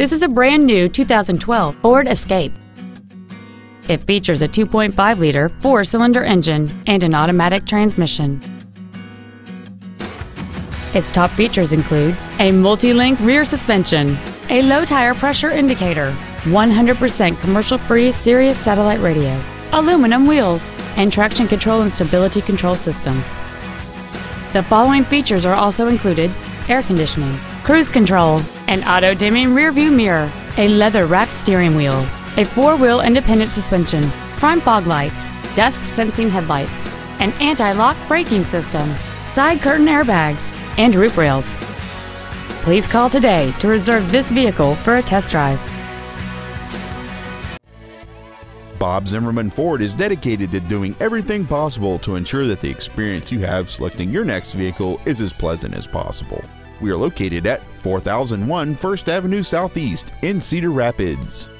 This is a brand new 2012 Ford Escape. It features a 2.5-liter four-cylinder engine and an automatic transmission. Its top features include a multi-link rear suspension, a low tire pressure indicator, 100% commercial-free Sirius satellite radio, aluminum wheels, and traction control and stability control systems. The following features are also included air conditioning, cruise control, an auto dimming rearview mirror, a leather wrapped steering wheel, a four wheel independent suspension, front fog lights, dusk sensing headlights, an anti lock braking system, side curtain airbags, and roof rails. Please call today to reserve this vehicle for a test drive. Bob Zimmerman Ford is dedicated to doing everything possible to ensure that the experience you have selecting your next vehicle is as pleasant as possible. We are located at 4001 First Avenue Southeast in Cedar Rapids.